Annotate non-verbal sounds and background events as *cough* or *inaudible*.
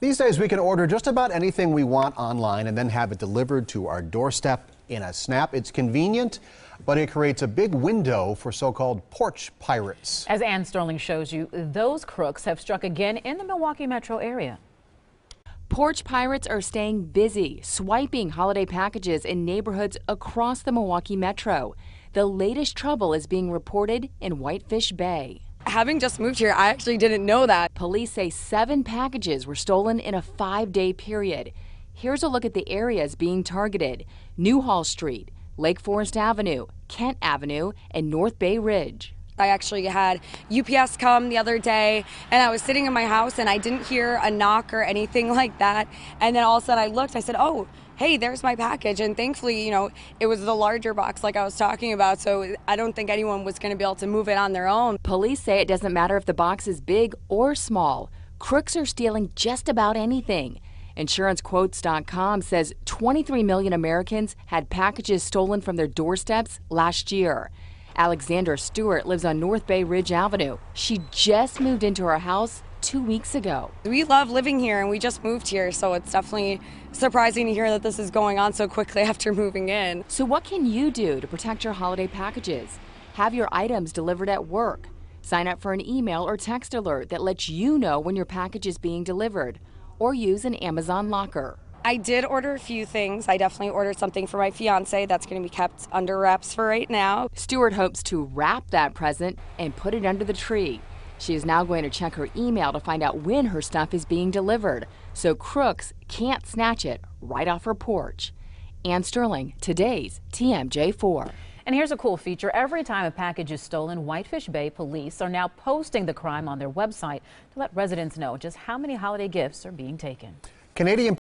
These days, we can order just about anything we want online and then have it delivered to our doorstep in a snap. It's convenient, but it creates a big window for so called porch pirates. As Ann Sterling shows you, those crooks have struck again in the Milwaukee metro area. Porch pirates are staying busy, swiping holiday packages in neighborhoods across the Milwaukee metro. The latest trouble is being reported in Whitefish Bay. Having just moved here, I actually didn't know that. Police say seven packages were stolen in a five day period. Here's a look at the areas being targeted Newhall Street, Lake Forest Avenue, Kent Avenue, and North Bay Ridge. I actually had UPS come the other day and I was sitting in my house and I didn't hear a knock or anything *laughs* like that. And then all of a sudden I looked, I said, Oh, hey, there's my package. And thankfully, you know, it was the larger box like I was talking about. So I don't think anyone was going to be able to move it on their own. Police say it doesn't matter if the box is big or small. Crooks are stealing just about anything. InsuranceQuotes.com says 23 million Americans had packages stolen from their doorsteps last year. Alexandra Stewart lives on North Bay Ridge Avenue. She just moved into her house two weeks ago. We love living here and we just moved here, so it's definitely surprising to hear that this is going on so quickly *laughs* after moving in. So, what can you do to protect your holiday packages? Have your items delivered at work. Sign up for an email or text alert that lets you know when your package is being delivered, or use an Amazon locker. I did order a few things. I definitely ordered something for my fiance that's going to be kept under wraps for right now. Stewart hopes to wrap that present and put it under the tree. She is now going to check her email to find out when her stuff is being delivered so crooks can't snatch it right off her porch. Ann Sterling, today's TMJ4. And here's a cool feature. Every time a package is stolen, Whitefish Bay police are now posting the crime on their website to let residents know just how many holiday gifts are being taken. Canadian